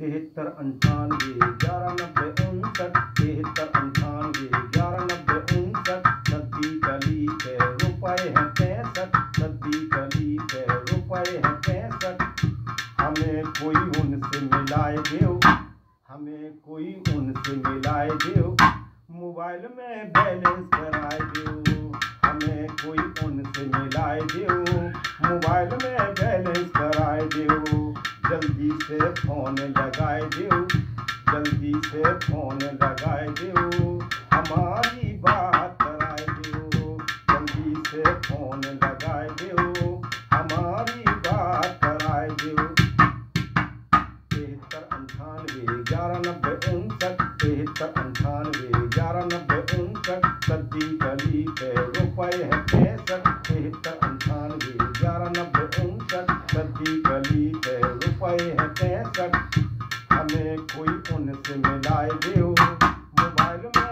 तिहत्तर अंठानवे ग्यारह नब्बे उनसठ, तिहत्तर अंठानवे ग्यारह नब्बे उनसठ नदी गली पे रुपए हैं पैंसठ नदी गली पे रुपए हैं पैंसठ। हमें कोई उनसे मिलाए दो हमें कोई उनसे मिलाए दो मोबाइल में बैलेंस कराए दो हमें कोई उनसे मिलाए दो मोबाइल में बैलेंस से फ़ोन लगाए दो जल्दी से फ़ोन लगाए दो हमारी बात कराए दो जल्दी से फ़ोन लगाए दो हमारी बात कराए दो तिहत्तर अंठानवे ग्यारह नब्बे उनसठ, तिहत्तर अंठानवे ग्यारह नब्बे उनसठ सदी गली पे रुपए है पैंसठ, तिहत्तर अंठानवे कोई है रुपए है पैंसठ हमें कोई उनसे मिलाए दे मोबाइल में